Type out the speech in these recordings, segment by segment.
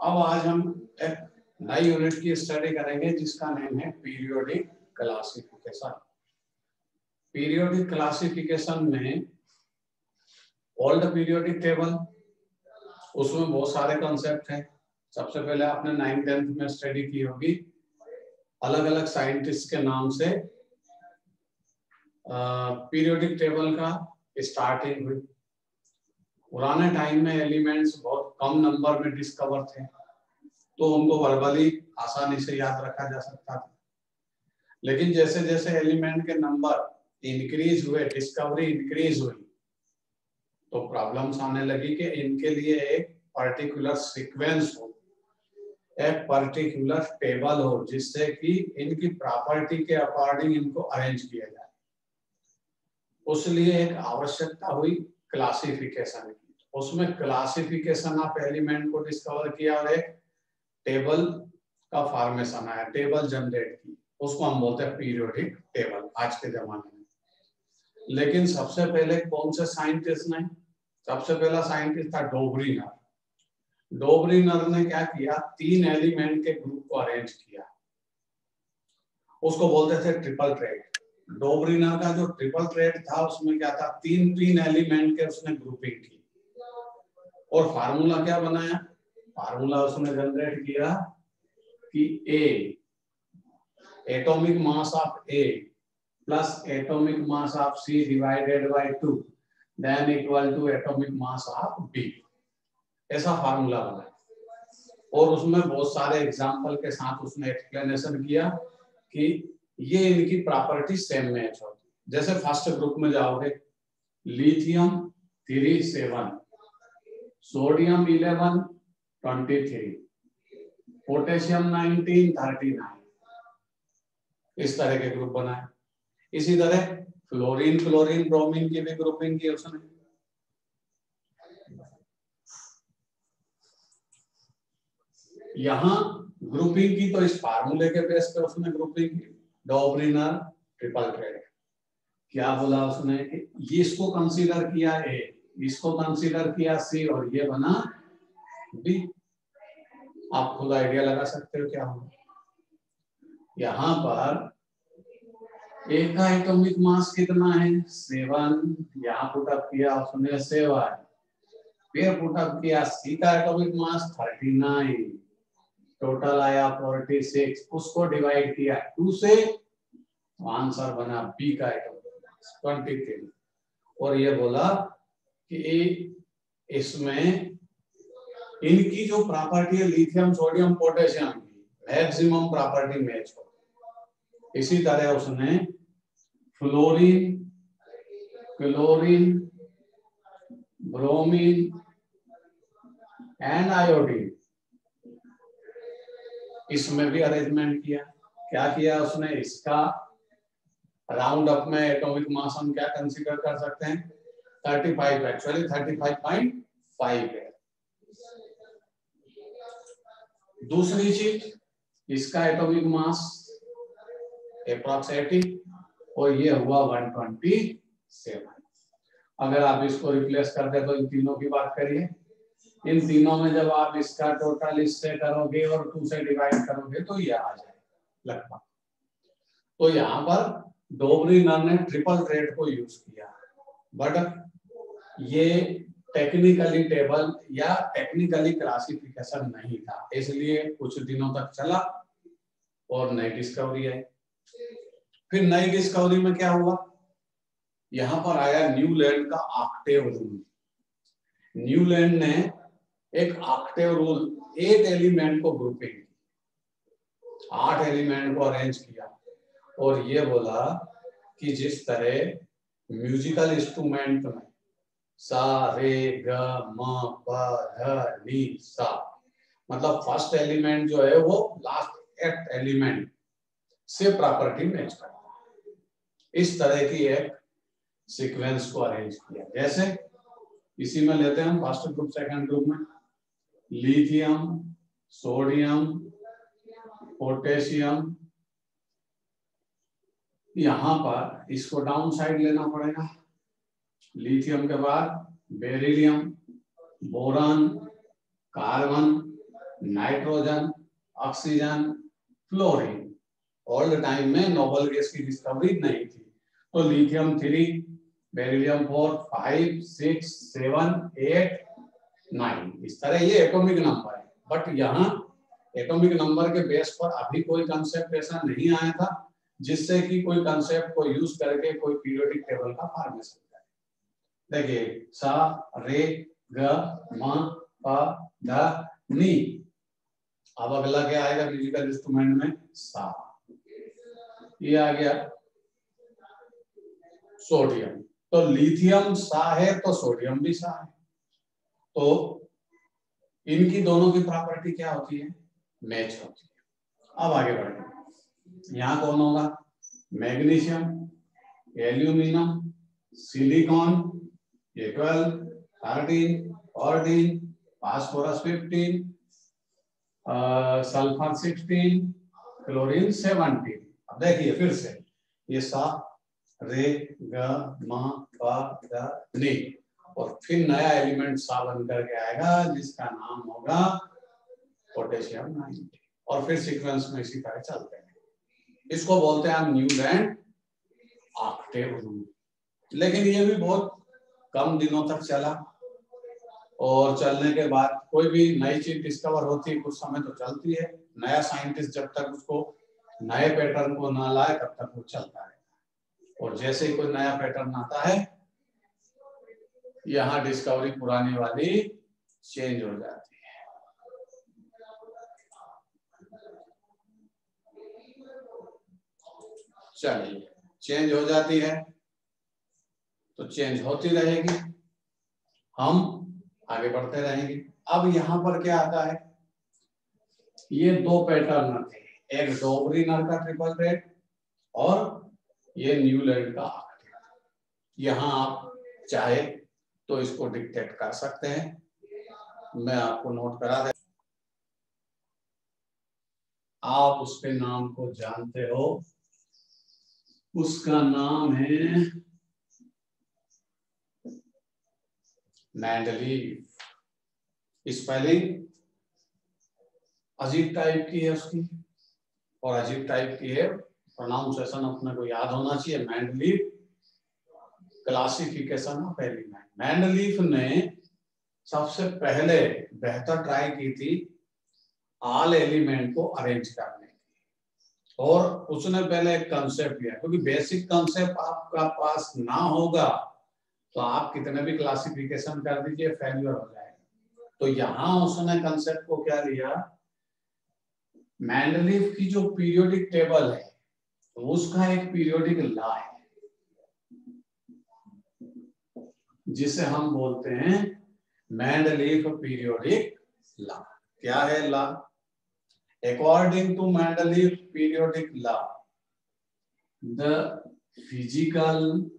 अब आज हम एक नई यूनिट की स्टडी करेंगे, जिसका नेम है पीरियोडिक क्लासिफिकेशन पीरियोडिक क्लासिफिकेशन में ओल्ड पीरियोडिक टेबल उसमें बहुत सारे कॉन्सेप्ट हैं। सबसे पहले आपने नाइन टेंथ में स्टडी की होगी। अलग अलग साइंटिस्ट के नाम से पीरियोडिक टेबल का स्टार्टिंग हुई। पुराने टाइम में एलिमेंट्स बहुत कम नंबर में डिस्कवर थे। तो उनको वर्बली आसानी से याद रखा जा सकता था। लेकिन जैसे जैसे एलिमेंट के नंबर इंक्रीज हुए डिस्कवरी इंक्रीज हुई तो प्रॉब्लम्स आने लगी कि इनके लिए एक पर्टिकुलर सीक्वेंस हो, एक पर्टिकुलर टेबल हो, जिससे कि इनकी प्रॉपर्टी के अकॉर्डिंग इनको अरेंज किया जाए। उस लिए एक आवश्यकता हुई क्लासिफिकेशन की। उसमें क्लासिफिकेशन ऑफ़ एलिमेंट को डिस्कवर किया और एक टेबल का फॉर्मेशन आया टेबल जनरेट की, उसको हम बोलते हैं पीरियोडिक टेबल आज के जमाने में। लेकिन सबसे पहले कौन से साइंटिस्ट ने, सबसे पहला साइंटिस्ट था डोबरीनर। डोबरीनर ने क्या किया, तीन एलिमेंट के ग्रुप को अरेंज किया। उसको बोलते थे ट्रिपल ट्रेड डोबरीनर का जो ट्रिपल ट्रेड था, उसमें क्या था, तीन तीन एलिमेंट के उसने ग्रुपिंग की। और फार्मूला क्या बनाया? फार्मूला उसने जनरेट किया कि A atomic mass of A plus atomic mass of C divided by two then equal to atomic mass of B ऐसा फार्मूला बना। और उसमें बहुत सारे एग्ज़ाम्पल के साथ उसने एक्सप्लेनेशन किया कि ये इनकी प्रॉपर्टी सेम मैच होती। जैसे फ़र्स्ट ग्रुप में जाओगे lithium three seven sodium eleven twenty three. Potassium nineteen, thirty nine. इस तरह के ग्रुप बनाए। इसी तरह फ्लोरीन क्लोरीन ब्रोमीन की भी ग्रुपिंग की उसने। यहाँ ग्रुपिंग की तो इस फार्मूले के बेस पे उसने ग्रुपिंग की। डॉबरिनर ट्रिपल ट्रेड क्या बोला उसने कि इसको कंसीडर किया ए इसको कंसीडर किया सी और ये बना बी आप खुद आइडिया लगा सकते हो क्या होगा? यहाँ पर एक का एटॉमिक मास कितना है? सेवन। यहाँ पुटअप किया उसने सेवन फिर पुटअप किया सी का atomic mass thirty nine. Total आया फोर्टी सिक्स उसको डिवाइड किया टू से तो आंसर बना बी का मास ट्वेंटी थ्री और ये बोला कि इसमें इनकी जो प्रॉपर्टी है लिथियम सोडियम पोटेशियम की मैक्सिमम प्रॉपर्टी मैच हो इसी तरह उसने fluorine chlorine bromine and iodine इसमें भी अरेंजमेंट किया। क्या किया उसने? इसका राउंड अप में एटॉमिक मास हम क्या कंसीडर कर सकते हैं? 35 एक्चुअली 35.5 है। दूसरी चीज़, इसका एटॉमिक मास अप्रॉक्स 80 और ये हुआ 127 अगर आप इसको रिप्लेस कर दे तो इन तीनों की बात करिए। इन तीनों में जब आप इसका टोटल इससे करोगे और टू से डिवाइड करोगे तो ये आ जाए लगभग। तो यहाँ पर डोबरीनर ने ट्रिपल रेट को यूज़ किया। बट ये टेक्निकली टेबल या टेक्निकली क्लासिफिकेशन नहीं था। इसलिए कुछ दिनों तक चला और नई डिस्कवरी आई। फिर नई डिस्कवरी में क्या हुआ? यहाँ पर आया न्यूलैंड का ऑक्टेव रूल न्यूलैंड ने एक ऑक्टेव रूल एट एलिमेंट को ग्रुपिंग आठ एलिमेंट को अरेंज किया और ये बोला कि जिस तरह म्यूजिकल इंस्ट्रूमेंट में सा रे ग सा। मतलब फ़र्स्ट एलिमेंट जो है वो लास्ट एट एलिमेंट से प्रॉपर्टी मैच करता है। इस तरह की एक सीक्वेंस को अरेंज किया। जैसे इसी में लेते हैं हम फ़र्स्ट ग्रुप सेकंड ग्रुप में। लिथियम सोडियम पोटेशियम यहाँ पर इसको डाउन साइड लेना पड़ेगा। लिथियम के बाद beryllium, boron, carbon, nitrogen, oxygen, fluorine. Old time में नोबल गैस की डिस्कवरी नहीं थी। तो lithium three, beryllium four, five, six, seven, eight, nine. इस तरह ये एटॉमिक नंबर है। बट यहाँ एटॉमिक नंबर के बेस पर अभी कोई कंसेप्ट ऐसा नहीं आया था, जिससे कि कोई कंसेप्ट को यूज़ करके कोई पीरियोडिक टेबल का फॉर्मेशन देखिए सा, रे, ग, म, प, ध, नी। अब अगला क्या आएगा म्यूजिकल इंस्ट्रूमेंट में? सा। ये आ गया सोडियम तो लिथियम सा है तो सोडियम भी सा है। तो इनकी दोनों की प्रॉपर्टी क्या होती है? मैच होती है। अब आगे बढ़े यहाँ कौन होगा? मैग्नीशियम एल्यूमिनियम सिलिकॉन ये twelve thirteen fourteen phosphorus fifteen sulphur sixteen chlorine seventeen अब देखिए फिर से, ये सा, रे, ग, म और फिर नया एलिमेंट सा बन करके आएगा, जिसका नाम होगा पोटेशियम नाइनटी और फिर सीक्वेंस में इसी तरह चलते हैं। इसको बोलते हैं न्यू लैंड ऑक्टेव रूल लेकिन ये भी बहुत कम दिनों तक चला। और चलने के बाद कोई भी नई चीज़ डिस्कवर होती है कुछ समय तो चलती है। नया साइंटिस्ट जब तक उसको नए पैटर्न को ना लाए, तब तक वो चलता है। और जैसे ही कोई नया पैटर्न आता है, यहाँ डिस्कवरी पुरानी वाली चेंज हो जाती है। चलिए चेंज हो जाती है। तो चेंज होती रहेगी। हम आगे बढ़ते रहेंगे। अब यहाँ पर क्या आता है? ये दो पैटर्न थे। एक डोबरीनर का ट्रिपल रेड और ये न्यूलैंड का यहाँ आप चाहे तो इसको डिक्टेट कर सकते हैं। मैं आपको नोट करा दे। आप उसके नाम को जानते हो। उसका नाम है मैंडलीफ स्पेलिंग अजीब टाइप की है उसकी। और अजीब टाइप की है। प्रोनाउंसिएशन अपने को याद होना चाहिए। Mendeleev classification of element Mendeleev ने सबसे पहले बेहतर ट्राई की थी ऑल एलिमेंट को अरेंज करने की। और उसने पहले एक कंसेप्ट लिया। क्योंकि बेसिक कंसेप्ट आपका पास ना होगा तो आप कितने भी क्लासिफिकेशन कर दीजिए फेल्यूर हो जाएगा। तो यहाँ उसने कंसेप्ट को क्या लिया? मैंडलीफ की जो पीरियोडिक टेबल है तो उसका एक पीरियोडिक लॉ है, जिसे हम बोलते हैं मैंडलीफ पीरियोडिक लॉ। क्या है law? According to Mendeleev periodic law. The physical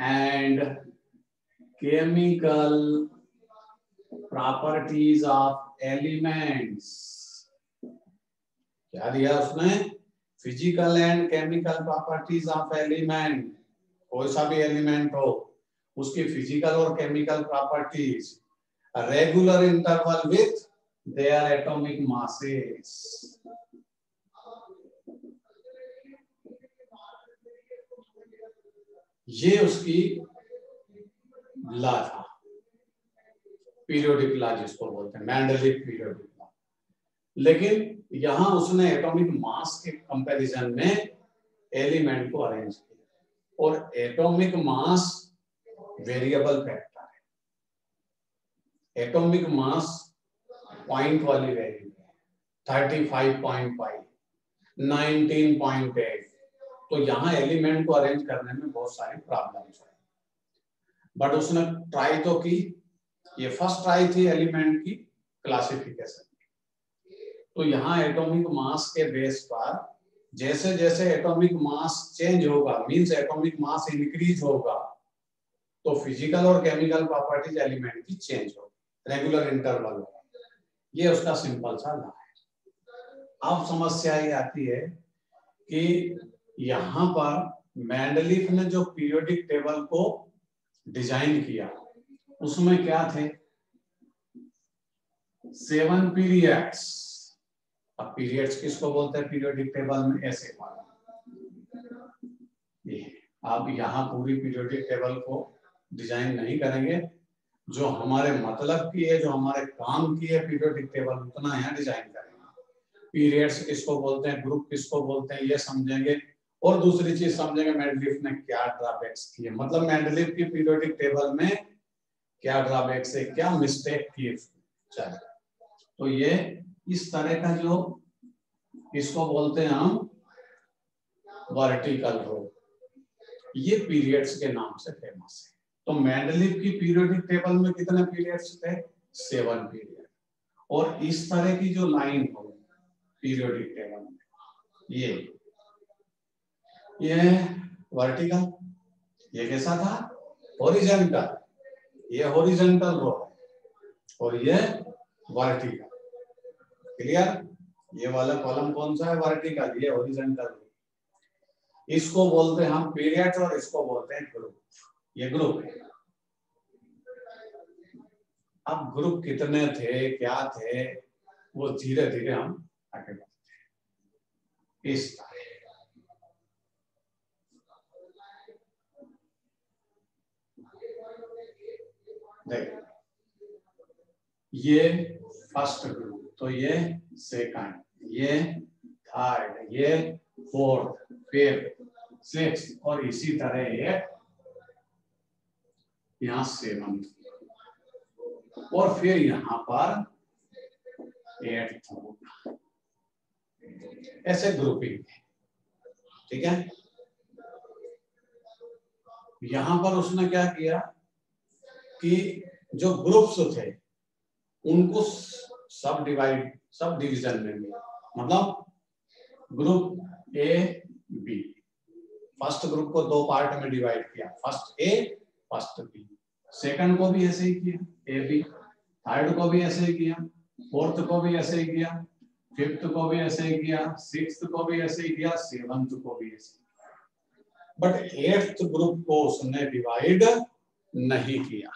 and chemical properties of elements क्या दिया उसने? Physical and chemical properties of element कोई सा भी एलिमेंट हो, उसकी फ़िज़िकल और chemical properties regular interval with their atomic masses ये उसकी ला था। पीरियोडिक ला जिसको बोलते हैं मैंडलिक पीरियोडिक ला। लेकिन यहाँ उसने एटॉमिक मास के कंपैरिजन में एलिमेंट को अरेंज किया। और एटॉमिक मास वेरिएबल फैक्टर है। एटॉमिक मास पॉइंट वाली वैल्यू है। Thirty five point five nineteen point eight तो यहाँ एलिमेंट को अरेंज करने में बहुत सारी प्रॉब्लम्स है। बट उसने ट्राई तो की, ये फ़र्स्ट ट्राई थी एलिमेंट की क्लासिफिकेशन तो यहाँ एटॉमिक मास के बेस पर जैसे जैसे एटॉमिक मास चेंज होगा मींस एटॉमिक मास इंक्रीज होगा तो फ़िज़िकल और केमिकल प्रॉपर्टीज़ एलिमेंट की चेंज होगी रेगुलर इंटरवल होगा। ये उसका सिंपल सा ला है। अब समस्या ये आती है कि यहाँ पर मैंडलिफ ने जो पीरियोडिक टेबल को डिज़ाइन किया, उसमें क्या थे? सेवन पीरियड्स अब पीरियड्स किसको बोलते हैं पीरियोडिक टेबल में? ऐसे ये, आप यहाँ पूरी पीरियोडिक टेबल को डिज़ाइन नहीं करेंगे। जो हमारे मतलब की है, जो हमारे काम की है पीरियोडिक टेबल उतना यहाँ डिज़ाइन करेंगे। पीरियड्स किसको बोलते हैं? ग्रुप किसको बोलते हैं? ये समझेंगे। और दूसरी चीज़ समझेंगे मेंडलिफ ने क्या ड्रॉबैक्स किए। मतलब मेंडलिफ की पीरियोडिक टेबल में क्या ड्रॉबैक्स है, क्या मिस्टेक किए चले तो ये इस तरह का जो इसको बोलते हैं हम वर्टिकल रो ये पीरियड्स के नाम से फ़ेमस है। तो मैंडलिप की पीरियोडिक टेबल में कितने पीरियड्स थे? सेवन पीरियड और इस तरह की जो लाइन हो पीरियोडिक टेबल में, ये ये वर्टिकल ये कैसा था? हॉरिजेंटल ये हॉरिजेंटल रो और ये वर्टिकल क्लियर ये वाला कॉलम कौन सा है? वर्टिकल ये हॉरिजॉन्टल इसको बोलते हैं हम पीरियड और इसको बोलते हैं ग्रुप ये ग्रुप है। अब ग्रुप कितने थे, क्या थे? वो धीरे धीरे हम आगे बढ़ते हैं। इस तरह देख। ये फ़र्स्ट ग्रुप तो ये सेकंड ये थर्ड ये फोर्थ फिफ्थ सिक्स और इसी तरह ये यहाँ सेवन और फिर यहाँ पर एट ऐसे ग्रुपिंग ठीक है? यहाँ पर उसने क्या किया? कि जो ग्रुप्स थे उनको सब डिवाइड सब डिवीज़न में भी मतलब group A B first group को दो पार्ट में डिवाइड किया। First A first B second को भी ऐसे ही किया ए बी थर्ड को भी ऐसे ही किया फोर्थ को भी ऐसे ही किया फिफ्थ को भी ऐसे ही किया सिक्स को भी ऐसे ही किया सेवंथ को भी ऐसे बट एट्थ ग्रुप को उसने डिवाइड नहीं किया।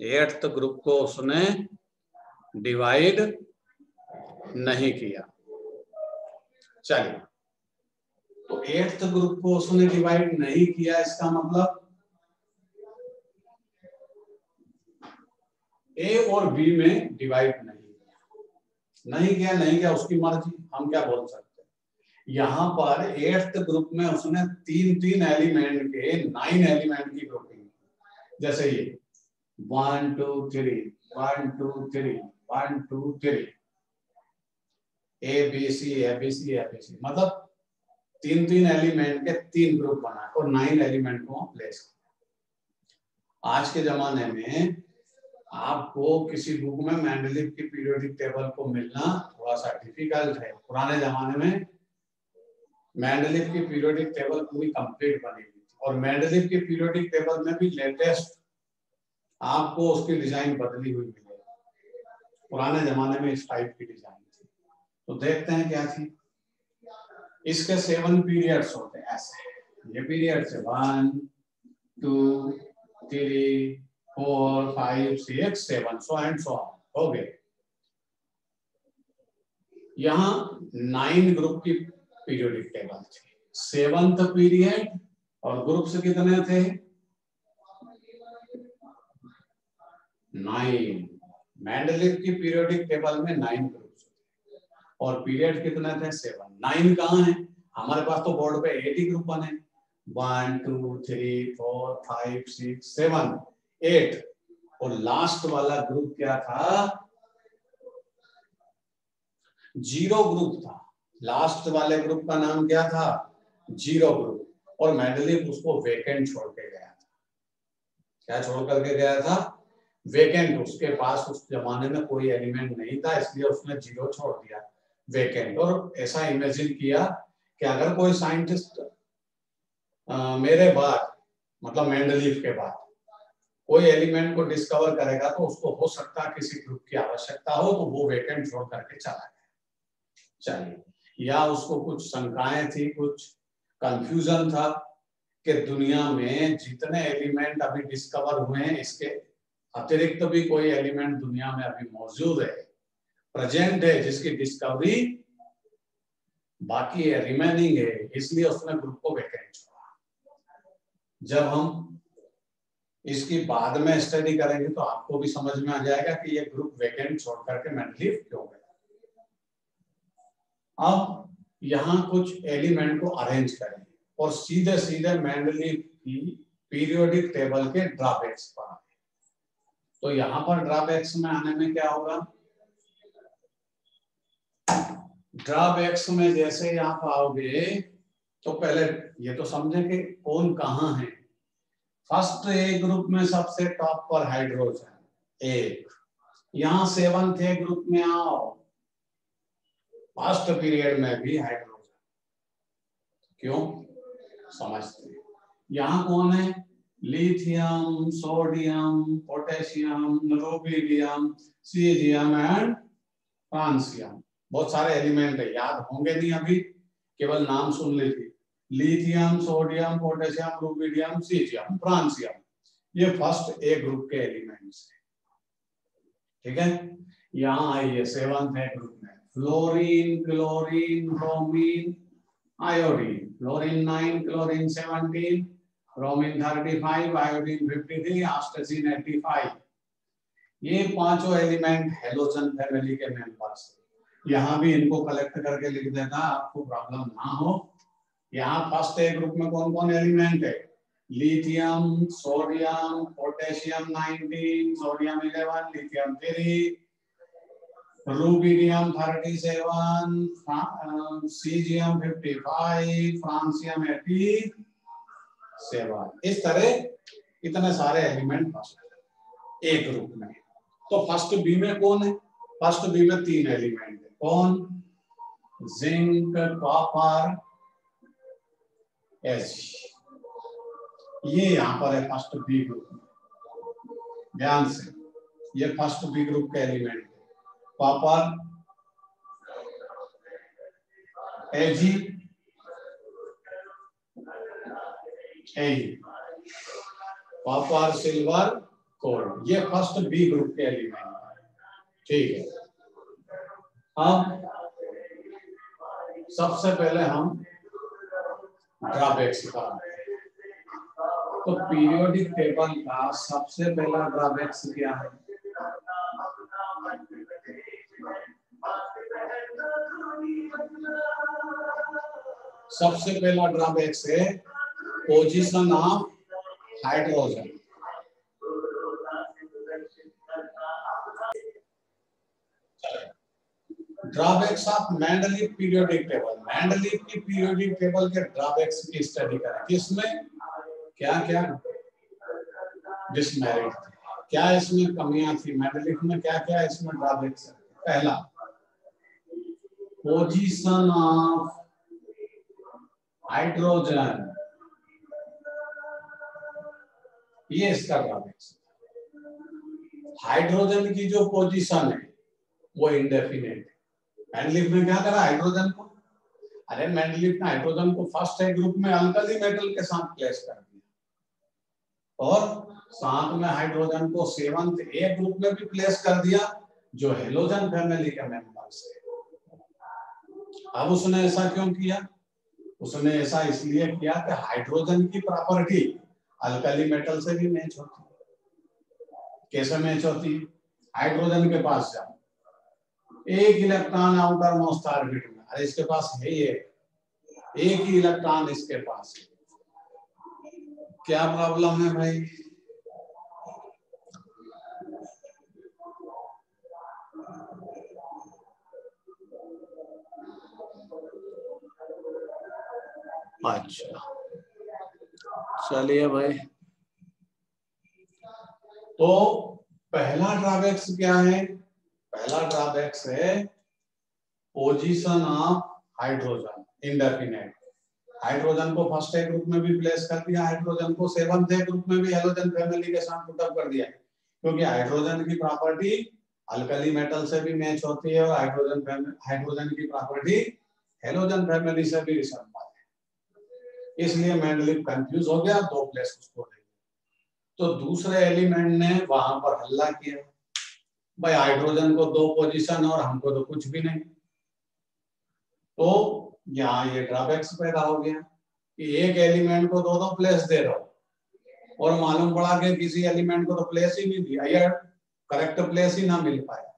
एट्थ ग्रुप को उसने डिवाइड नहीं किया। चलिए। तो एट्थ ग्रुप को उसने डिवाइड नहीं किया, इसका मतलब ए और बी में डिवाइड नहीं नहीं किया नहीं किया, उसकी मर्ज़ी, हम क्या बोल सकते यहाँ पर एट्थ ग्रुप में उसने तीन तीन एलिमेंट के, नाइन एलिमेंट की ग्रुपिंग जैसे ये। One two three one two three one two three A B C A B C A B C मतलब तीन तीन एलिमेंट के तीन ग्रुप बना और नाइन एलिमेंट को प्लेस आज के जमाने में आपको किसी बुक में मैंडलिप की पीरियोडिक टेबल को मिलना थोड़ा सा डिफ़िकल्ट है। पुराने जमाने में मैंडलिप की पीरियोडिक टेबल पूरी कंप्लीट बनी हुई थी और मैंडलिप की पीरियोडिक टेबल में भी लेटेस्ट आपको उसकी डिज़ाइन बदली हुई मिलेगी पुराने जमाने में इस टाइप की डिज़ाइन थी। तो देखते हैं क्या थी। इसके सेवन पीरियड्स होते हैं ऐसे। ये पीरियड से one two three four five six seven so and so हो गए। यहाँ नाइन ग्रुप की पीरियोडिक टेबल थी। सेवंथ पीरियड और ग्रुप से कितने थे? नाइन। मैंडलिप की पीरियोडिक टेबल में नाइन ग्रुप्स और पीरियड कितने थे? सेवन नाइन कहाँ है? हमारे पास तो बोर्ड पे एट ही ग्रुप बने। One two three four five six seven eight और लास्ट वाला ग्रुप क्या था? ज़ीरो ग्रुप था। लास्ट वाले ग्रुप का नाम क्या था? ज़ीरो ग्रुप और मेडलिप उसको वेकेंट छोड़ के गया था। क्या छोड़ करके गया था? वेकेंट उसके पास उस जमाने में कोई एलिमेंट नहीं था, इसलिए उसने ज़ीरो छोड़ दिया वेकेंट और ऐसा इमेजिन किया कि अगर कोई साइंटिस्ट मेरे बाद मतलब मेंडलीफ के बाद, कोई एलिमेंट को डिस्कवर करेगा तो उसको हो सकता है किसी ग्रुप की आवश्यकता हो तो वो वेकेंट छोड़ करके चला गया। चलिए, या उसको कुछ शंकाएँ थी, कुछ कंफ्यूजन था कि दुनिया में जितने एलिमेंट अभी डिस्कवर हुए हैं, इसके अतिरिक्त भी कोई एलिमेंट दुनिया में अभी मौजूद है, प्रेजेंट है, जिसकी डिस्कवरी बाकी है रिमेनिंग है, इसलिए उसने ग्रुप को वैकेंट छोड़ा। जब हम इसकी बाद में स्टडी करेंगे तो आपको भी समझ में आ जाएगा कि ये ग्रुप वैकेंट छोड़ करके मेंटली क्यों गया अब यहाँ कुछ एलिमेंट को अरेंज करें और सीधे सीधे मैंडलीव की पीरियोडिक टेबल के ड्रॉबैक्स पर तो यहाँ पर ड्रॉबैक्स में आने में क्या होगा? ड्रॉबैक्स में जैसे आप आओगे तो पहले ये तो समझे कि कौन कहाँ है। फ़र्स्ट ए ग्रुप में सबसे टॉप पर हाइड्रोजन एक। यहाँ सेवंथ ए ग्रुप में आओ। फ़र्स्ट पीरियड में भी हाइड्रोजन क्यों? समझते हैं। यहाँ कौन है? Lithium sodium potassium rubidium caesium and francium बहुत सारे एलिमेंट है। याद होंगे नहीं अभी? केवल नाम सुन लीजिए lithium sodium potassium rubidium caesium francium ये फ़र्स्ट ए ग्रुप के एलिमेंट्स है। ठीक है? यहाँ आइए सेवंथ है ग्रुप में। Fluorine chlorine bromine iodine fluorine nine chlorine seventeen thirty five iodine fifty three astatine eighty five ये पाँचों एलिमेंट हेलोजन फैमिली के मेंबर्स यहाँ भी इनको कलेक्ट करके लिख देना, आपको प्रॉब्लम ना हो। यहाँ फ़र्स्ट ए ग्रुप में कौन कौन एलिमेंट है lithium sodium potassium 19 sodium 11 lithium 3 rubidium 37 caesium 55 francium 87 इस तरह इतने सारे एलिमेंट फ़र्स्ट ए ग्रुप में। तो फ़र्स्ट बी में कौन है? फ़र्स्ट बी में तीन एलिमेंट है। कौन? जिंक कॉपर एस ये यहाँ पर है फ़र्स्ट बी ग्रुप ध्यान से, ये फ़र्स्ट बी ग्रुप के एलिमेंट है। Copper Ag copper silver gold ये फ़र्स्ट बी ग्रुप के एलिमेंट ठीक है अब सबसे पहले हम ड्रॉबैक्स का तो पीरियोडिक टेबल का सबसे पहला ड्रॉबैक्स क्या है सबसे पहला ड्रॉबैक्स है position of hydrogen drawbacks of Mendeleev periodic table Mendeleev की पीरियोडिक टेबल के ड्रॉबैक्स की स्टडी करें। किसमें? क्या क्या? डिसमेरिट क्या इसमें कमियाँ थी? मैंडलीव में क्या क्या इसमें ड्रॉबैक्स पहला पोजीशन ऑफ़ हाइड्रोजन ये इसका ड्रॉबैक्स हाइड्रोजन की जो पोजीशन है, वो इंडेफिनेट मैंडलीफ में क्या करा हाइड्रोजन को? अरे मैंडलीफ ने हाइड्रोजन को फ़र्स्ट है ग्रुप में अल्कली मेटल के साथ प्लेस कर दिया। और साथ में हाइड्रोजन को सेवंथ ए ग्रुप में भी प्लेस कर दिया, जो हेलोजन फैमिली के मेंबर्स है। अब उसने ऐसा क्यों किया? उसने ऐसा इसलिए किया कि हाइड्रोजन की प्रॉपर्टी अल्कली मेटल से भी मैच होती कैसे मैच होती हाइड्रोजन के पास जाओ। एक इलेक्ट्रॉन आउटर मोस्ट ऑर्बिट में। अरे, इसके पास है ये। एक ही इलेक्ट्रॉन इसके पास है। क्या प्रॉब्लम है भाई? अच्छा। चलिए भाई। तो पहला ड्रॉबैक्स क्या है? पहला ड्रॉबैक्स है position of hydrogen indefinite hydrogen को फ़र्स्ट ए ग्रुप में भी प्लेस कर दिया हाइड्रोजन को सेवंथ ए ग्रुप में भी हेलोजन फैमिली के साथ पुटअप कर दिया। क्योंकि हाइड्रोजन की प्रॉपर्टी अल्कली मेटल से भी मैच होती है और हाइड्रोजन हाइड्रोजन की प्रॉपर्टी हेलोजन फैमिली से भी रिसर्व है इसलिए मैंडलिव कंफ्यूज हो गया, दो प्लेस उसको तो दूसरे एलिमेंट ने वहाँ पर हल्ला किया। भाई हाइड्रोजन को दो पोजीशन और हमको तो कुछ भी नहीं। तो यहाँ ये ड्रॉबैक्स पैदा हो गया कि एक एलिमेंट को दो दो प्लेस दे रहा हो। और मालूम पड़ा कि किसी एलिमेंट को तो प्लेस ही नहीं दिया। या करेक्ट प्लेस ही ना मिल पाया।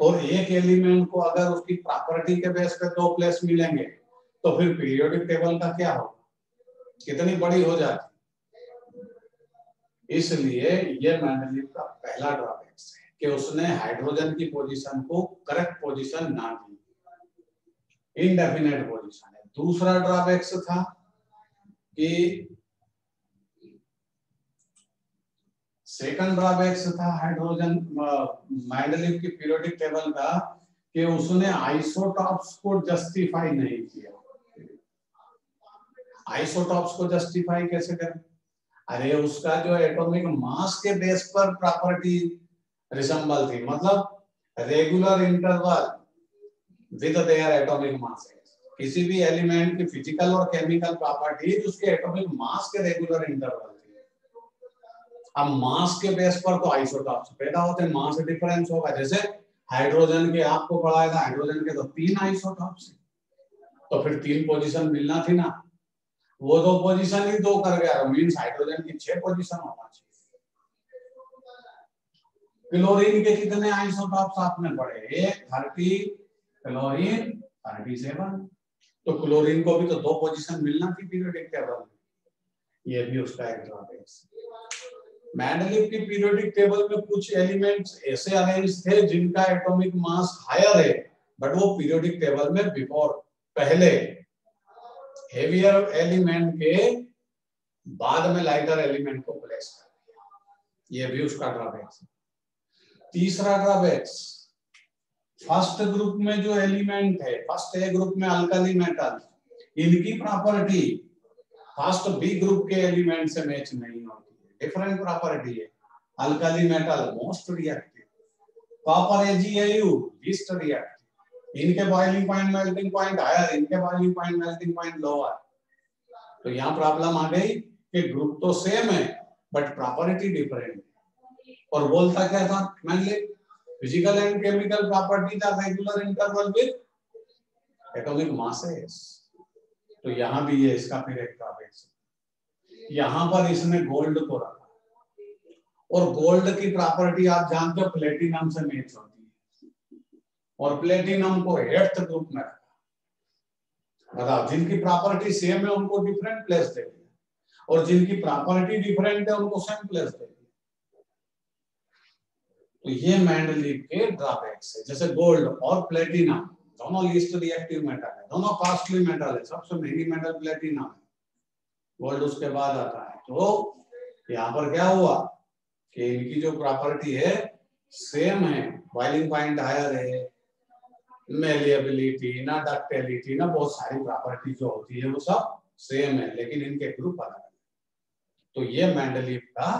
और एक एलिमेंट को अगर उसकी प्रॉपर्टी के बेस पे दो प्लेस मिलेंगे तो फिर पीरियोडिक टेबल का क्या होगा? कितनी बड़ी हो जाती इसलिए ये मैंडेलिव का पहला ड्रॉबैक्स है कि उसने हाइड्रोजन की पोजीशन को करेक्ट पोजीशन ना दी। इनडेफिनेट पोजीशन है। दूसरा ड्रॉबैक्स था कि सेकंड ड्रॉबैक्स था हाइड्रोजन मैंडलिव की पीरियोडिक टेबल का कि उसने आइसोटॉप्स को जस्टिफाई नहीं किया। आइसोटॉप्स को जस्टिफाई कैसे करें? अरे, उसका जो एटॉमिक मास के बेस पर प्रॉपर्टी रिसम्बल थी। मतलब regular interval with their atomic mass किसी भी एलिमेंट की फ़िज़िकल और केमिकल प्रॉपर्टी उसके एटॉमिक मास के रेगुलर इंटरवल थी। अब मास के बेस पर तो आइसोटॉप्स पैदा होते हैं मास डिफरेंस होगा। जैसे हाइड्रोजन के आपको पढ़ाया था हाइड्रोजन के तो तीन आइसोटॉप्स तो फिर तीन पोजीशन मिलना थी ना। वो दो पोजीशन ही दो कर गया। मीन्स हाइड्रोजन की छह पोजीशन होना चाहिए। क्लोरीन के कितने आइसोटॉप्स आपने पढ़े। एक थर्टी क्लोरीन थर्टी सेवन तो क्लोरीन को भी तो दो पोजीशन मिलना थी पीरियोडिक टेबल में। ये भी उसका ड्रॉबैक्स मैंडलिव की पीरियोडिक टेबल में कुछ एलिमेंट्स ऐसे अरेंज थे जिनका एटॉमिक मास हायर है बट वो पीरियोडिक टेबल में बिफोर पहले हेवियर एलिमेंट के बाद में लाइटर एलिमेंट को प्लेस कर ये भी उसका ड्रॉबैक्स तीसरा ड्रॉबैक्स फ़र्स्ट ग्रुप में जो एलिमेंट है फ़र्स्ट ए ग्रुप में अल्कली मेटल इनकी प्रॉपर्टी फ़र्स्ट बी ग्रुप के एलिमेंट से मैच नहीं होती है। डिफरेंट प्रॉपर्टी है। Alkali metal most reactive copper Ag Au least reactive इनके boiling point melting point higher इनके boiling point melting point lower तो यहाँ प्रॉब्लम आ गई कि ग्रुप तो सेम है बट प्रॉपर्टी डिफरेंट और बोलता क्या था? Mainly physical and chemical properties are regular interval with atomic masses तो यहाँ भी ये इसका फिर एक टॉपिक यहाँ पर इसने गोल्ड को रखा। और गोल्ड की प्रॉपर्टी आप जानते हो प्लेटिनम से मैच होती और प्लेटिनम को एट्थ ग्रुप में रखा। बताओ जिनकी प्रॉपर्टी सेम है, उनको डिफरेंट प्लेस दे दिया। और जिनकी प्रॉपर्टी डिफरेंट है, उनको सेम प्लेस दे दिया। तो ये मैंडलीव के ड्रॉबैक्स है। जैसे गोल्ड और प्लेटिनम दोनों लिस्ट रिएक्टिव मेटल है। दोनों कॉस्टली मेटल है। सबसे महँगी मेटल प्लेटिनम है। गोल्ड उसके बाद आता है। तो यहाँ पर क्या हुआ कि इनकी जो प्रॉपर्टी है सेम है। बॉइलिंग पॉइंट हायर है। मेलिएबिलिटी ना डक्टिलिटी ना बहुत सारी प्रॉपर्टी जो होती है, वो सब सेम है, लेकिन इनके ग्रुप अलग है। तो ये मैंडलीव का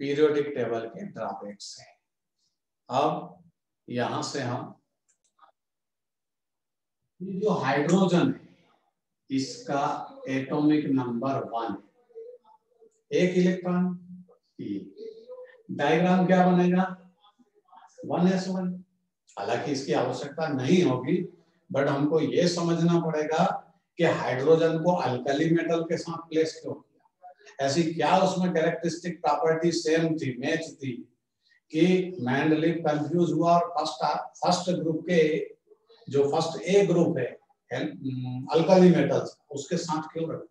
पीरियोडिक टेबल के ड्रॉबैक्स है। अब यहाँ से हम जो हाइड्रोजन है, इसका एटॉमिक नंबर वन एक इलेक्ट्रॉन डायग्राम क्या बनेगा? वन एस वन हालाँकि इसकी आवश्यकता नहीं होगी बट हमको ये समझना पड़ेगा कि हाइड्रोजन को अल्कली मेटल के साथ प्लेस क्यों किया? ऐसी क्या उसमें कैरेक्टरिस्टिक प्रॉपर्टी सेम थी मैच थी कि मैंडलिव कंफ्यूज हुआ और फ़र्स्ट फ़र्स्ट ग्रुप के, जो फ़र्स्ट ए ग्रुप है अल्कली मेटल्स उसके साथ क्यों रख?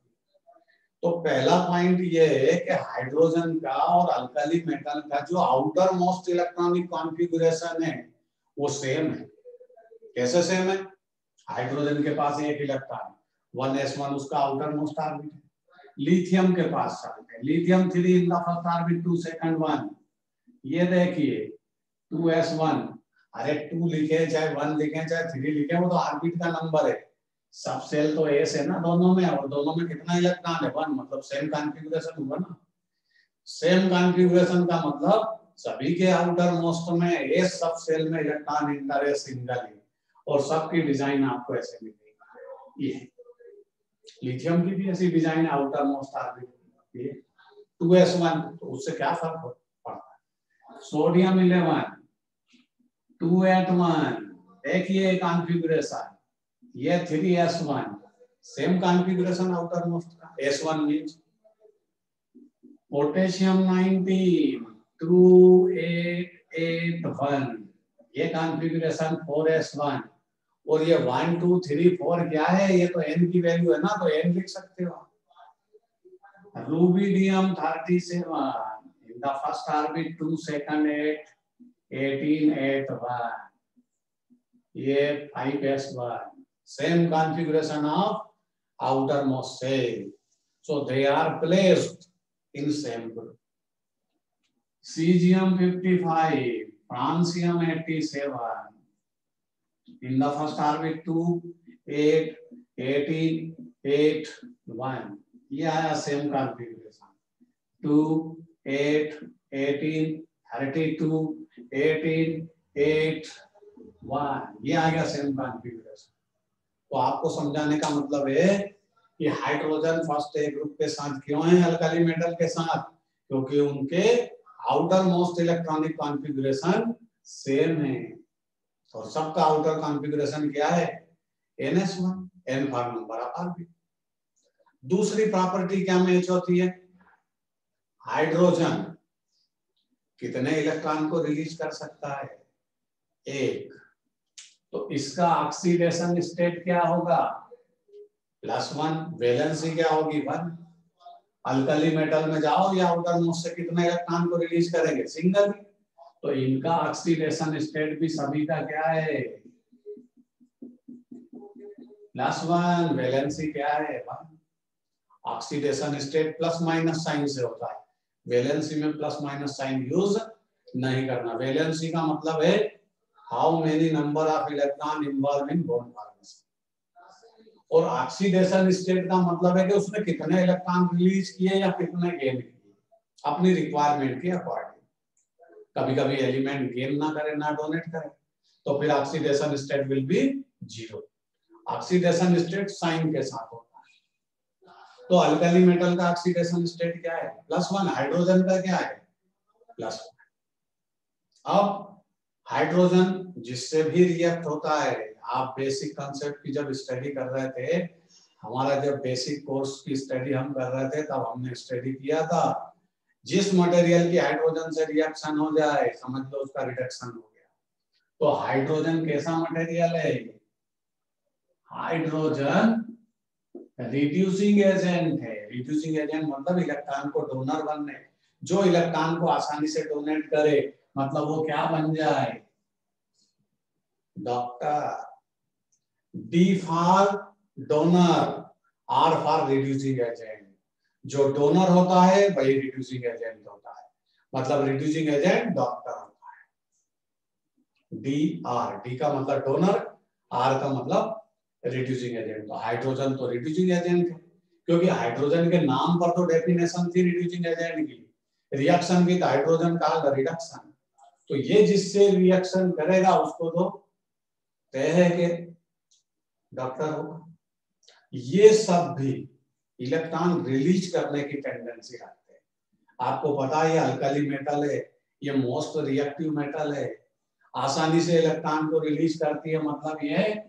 तो पहला पॉइंट ये है कि हाइड्रोजन का और अल्कली मेटल का जो आउटर मोस्ट इलेक्ट्रॉनिक कॉन्फ़िगरेशन है वो सेम है। कैसे सेम है? हाइड्रोजन के पास एक इलेक्ट्रॉन वन एस वन उसका आउटर मोस्ट ऑर्बिट है। लिथियम के पास है। Lithium three in the first orbit two second one ये देखिए टू एस वन अरे टू लिखे चाहे वन लिखे चाहे थ्री लिखे, वो तो ऑर्बिट का नंबर है। सब सेल तो एस है ना दोनों में, और दोनों में कितना इलेक्ट्रॉन है? वन मतलब सेम कॉन्फ़िगरेशन हुआ ना। सेम कॉन्फ़िगरेशन का मतलब सभी के आउटर मोस्ट में ए सब सेल में इलेक्ट्रॉन इंटर है सिंगल है और सबकी डिज़ाइन आपको ऐसे मिलेगी। ये लिथियम की भी ऐसी design outermost orbit two S one तो उससे क्या फ़र्क पड़ता है? Sodium eleven two eight one देखिए कॉन्फ़िगरेशन ये three S one same configuration outermost का। S one means potassium nineteen two ये कॉन्फ़िगरेशन और ये वन टू थ्री फोर क्या है? ये तो एन की वैल्यू है ना तो एन लिख सकते हो rubidium thirty seven in the first orbit two second eight eighteen eight one ये five S one same configuration of outermost shell so they are placed in same group cesium 55 francium 87 in the first orbit 2 8 18 8 1 ये आया same configuration two eight eighteen thirty two eighteen eight one ये आ गया same configuration तो आपको समझाने का मतलब है कि हाइड्रोजन फ़र्स्ट ए ग्रुप के साथ क्यों है अल्कली मेटल के साथ? क्योंकि उनके outer most electronic configuration same है। और सबका आउटर कॉन्फ़िगरेशन क्या है? NS1 n for number of orbit दूसरी प्रॉपर्टी क्या मैच होती है? हाइड्रोजन कितने इलेक्ट्रॉन को रिलीज़ कर सकता है? एक। तो इसका ऑक्सीडेशन स्टेट क्या होगा? प्लस वन वैलेंसी क्या होगी? वन अल्कली मेटल में जाओ या आउटर मोस्ट से कितने इलेक्ट्रॉन को रिलीज़ करेंगे, सिंगल। तो इनका ऑक्सीडेशन स्टेट भी सभी का क्या है? प्लस वन वैलेंसी क्या है? One oxidation state plus minus sign से होता है। वैलेंसी में प्लस माइनस साइन यूज़ नहीं करना। वैलेंसी का मतलब है how many number of electron involve in formation और ऑक्सीडेशन स्टेट का मतलब है कि उसने कितने इलेक्ट्रॉन रिलीज़ किए या कितने गेन किए? अपनी रिक्वायरमेंट के अकॉर्डिंग कभी कभी एलिमेंट गेन ना करे, ना डोनेट करे तो फिर oxidation state will be zero oxidation state sign के साथ होता है। तो अल्कली मेटल का ऑक्सीडेशन स्टेट क्या है? प्लस वन हाइड्रोजन का क्या है? प्लस वन अब हाइड्रोजन जिससे भी रिएक्ट होता है आप बेसिक कंसेप्ट की जब स्टडी कर रहे थे, हमारा जब बेसिक कोर्स की स्टडी हम कर रहे थे, तब हमने स्टडी किया था। जिस मटेरियल की हाइड्रोजन से रिएक्शन हो जाए, समझ लो उसका रिडक्शन हो गया। तो हाइड्रोजन कैसा मटेरियल है? हाइड्रोजन रिड्यूसिंग एजेंट है। रिड्यूसिंग एजेंट मतलब इलेक्ट्रॉन को डोनर बनने। जो इलेक्ट्रॉन को आसानी से डोनेट करे मतलब वो क्या बन जाए? Doctor D for donor R for reducing agent जो डोनर होता है, वही रिड्यूसिंग एजेंट होता है। मतलब रिड्यूसिंग एजेंट डॉक्टर होता है। डी आर डी का मतलब डोनर आर का मतलब रिड्यूसिंग एजेंट तो हाइड्रोजन तो रिड्यूसिंग एजेंट है। क्योंकि हाइड्रोजन के नाम पर तो डेफिनेशन थी रिड्यूसिंग एजेंट की। रिएक्शन विद हाइड्रोजन का रिडक्शन तो ये जिससे रिएक्शन करेगा, उसको तो तय है कि डॉक्टर होगा ये सब भी इलेक्ट्रॉन रिलीज़ करने की टेंडेंसी रखते हैं। आपको पता है अल्कली मेटल है, ये मोस्ट रिएक्टिव मेटल है। आसानी से इलेक्ट्रॉन को रिलीज़ करती है मतलब ये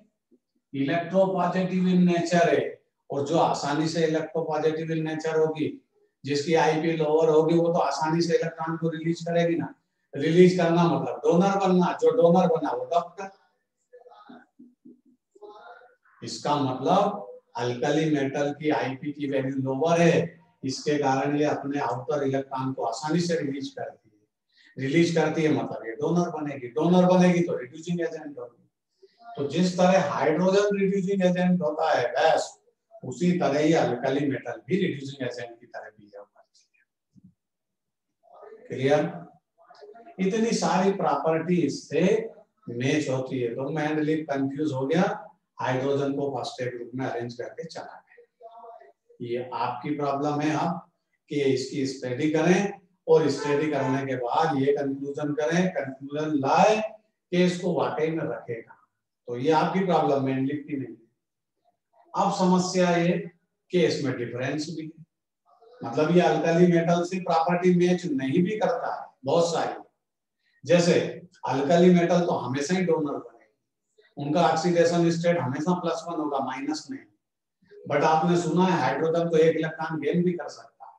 इलेक्ट्रोपॉजिटिव इन नेचर है। और जो आसानी से इलेक्ट्रोपॉजिटिव इन नेचर होगी, जिसकी आईपी लोअर होगी, वो तो आसानी से इलेक्ट्रॉन को रिलीज़ करेगी ना। रिलीज़ करना मतलब डोनर बनना, जो डोनर बना, वो डॉक्टर इसका मतलब अल्कली मेटल की आईपी की वैल्यू लोअर है, इसके कारण ये अपने आउटर इलेक्ट्रॉन को आसानी से रिलीज़ करती है। रिलीज़ करती है मतलब ये डोनर बनेगी। डोनर बनेगी तो रिड्यूसिंग एजेंट होगी। तो जिस तरह हाइड्रोजन रिड्यूसिंग एजेंट होता है गैस उसी तरह ही अल्कली मेटल भी रिड्यूसिंग एजेंट की तरह बिहेव करती है। क्लियर इतनी सारी प्रॉपर्टी इससे मैच होती है। तो मैं कंफ्यूज हो गया। हाइड्रोजन को फ़र्स्ट ग्रुप में अरेंज करके चला गया ये आपकी प्रॉब्लम है अब कि इसकी स्टडी करें और स्टडी करने के बाद ये कंक्लूजन करें कंक्लूजन लाए कि इसको वाकई में रखेगा। तो ये आपकी प्रॉब्लम में लिखती नहीं अब समस्या ये कि इसमें डिफरेंस भी है। मतलब ये अल्कली मेटल से प्रॉपर्टी मैच नहीं भी करता है, बहुत सारी। जैसे अल्कली मेटल तो हमेशा ही डोनर बनेगा उनका ऑक्सीडेशन स्टेट हमेशा प्लस वन होगा माइनस में बट आपने सुना है हाइड्रोजन तो एक इलेक्ट्रॉन गेन भी कर सकता है।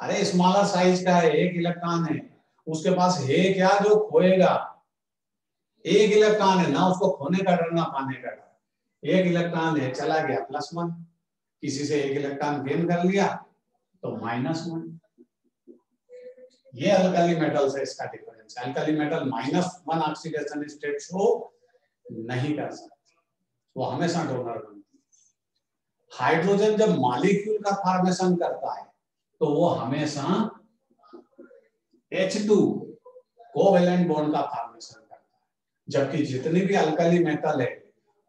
अरे स्मॉलर साइज़ का है, एक इलेक्ट्रॉन है। उसके पास है क्या जो खोएगा? एक इलेक्ट्रॉन है, ना उसको खोने का डर, ना पाने का डर। एक इलेक्ट्रॉन है, चला गया प्लस वन किसी से एक इलेक्ट्रॉन गेन कर लिया तो माइनस वन ये अल्कली मेटल से इसका difference alkali metal minus one oxidation state show नहीं कर सकती। वो हमेशा डोनर बनती है। हाइड्रोजन जब मालिक्यूल का फॉर्मेशन करता है तो वो हमेशा H2 कोवेलेंट बॉन्ड का फॉर्मेशन करता है। जबकि जितनी भी अल्कली मेटल है,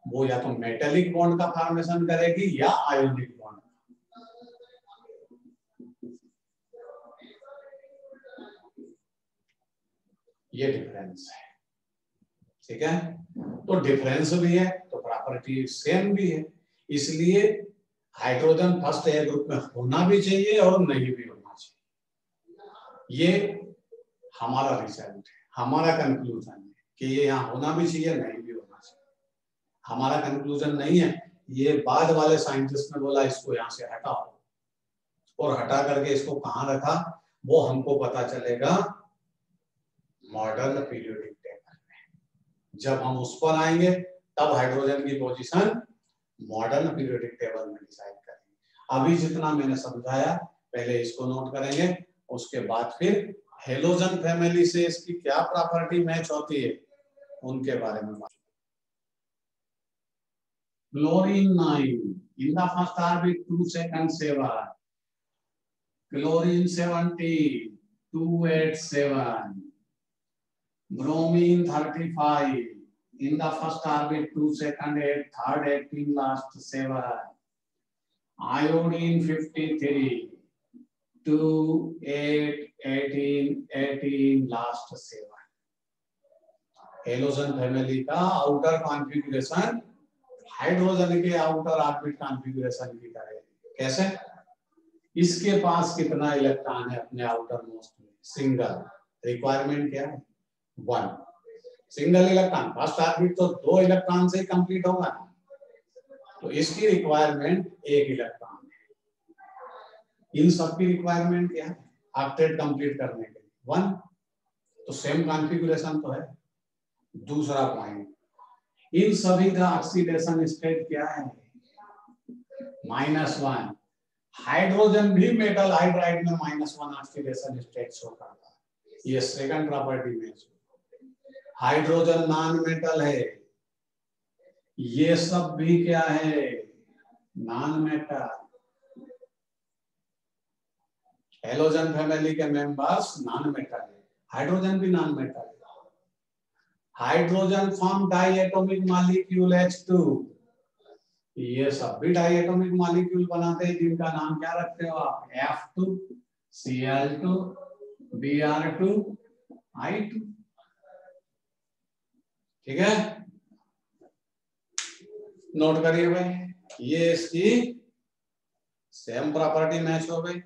वो या तो मेटेलिक बॉन्ड का फॉर्मेशन करेगी या आयोनिक बॉन्ड ये डिफरेंस है। ठीक है? तो डिफरेंस भी है तो प्रॉपर्टी सेम भी है। इसलिए हाइड्रोजन फ़र्स्ट एयर ग्रुप में होना भी चाहिए और नहीं भी होना चाहिए। ये हमारा रिज़ल्ट है, हमारा कंक्लूजन है कि ये यहाँ होना भी चाहिए, नहीं भी होना चाहिए। हमारा कंक्लूजन नहीं है, ये बाद वाले साइंटिस्ट ने बोला, इसको यहाँ से हटाओ। और हटा करके इसको कहाँ रखा? वो हमको पता चलेगा मॉडर्न में जब हम उस पर आएँगे, तब हाइड्रोजन की पोजीशन मॉडर्न पीरियोडिक टेबल में डिसाइड करेंगे। अभी जितना मैंने समझाया, पहले इसको नोट करेंगे, उसके बाद फिर हेलोजन फैमिली से इसकी क्या प्रॉपर्टी मैच होती है, उनके बारे में बात chlorine 9 in the first orbit 2 second 7 chlorine 70 287 bromine 35 in the first orbit 2 second 8 third 18 last 7 iodine 53 2 8 18 18 last 7 halogen family का आउटर कॉन्फ़िगरेशन हाइड्रोजन के आउटर ऑर्बिट कॉन्फ़िगरेशन की तरह। कैसे? इसके पास कितना इलेक्ट्रॉन है अपने आउटर मोस्ट में? सिंगल रिक्वायरमेंट क्या है? One single electron first orbit तो दो इलेक्ट्रॉन से कंप्लीट होगा। तो इसकी रिक्वायरमेंट एक इलेक्ट्रॉन इन सब की रिक्वायरमेंट क्या है? ऑक्टेट कंप्लीट करने के लिए। वन तो सेम कॉन्फ़िगरेशन तो है। दूसरा पॉइंट इन सभी का ऑक्सीडेशन स्टेट क्या है? माइनस वन हाइड्रोजन भी मेटल हाइड्राइड में minus one oxidation state show करता है। ये सेकंड प्रॉपर्टी में हाइड्रोजन नॉन मेटल है। ये सब भी क्या है? Non metal. हेलोजन फैमिली के मेंबर्स नॉन मेटल है। हाइड्रोजन भी नॉन मेटल है। Hydrogen form diatomic molecule H two ये सब भी डाइएटोमिक मालिक्यूल बनाते हैं। जिनका नाम क्या रखते हो आप? F2 Cl2 Br2 I2 ठीक है? नोट करिए भाई ये इसकी सेम प्रॉपर्टी मैच हो गई।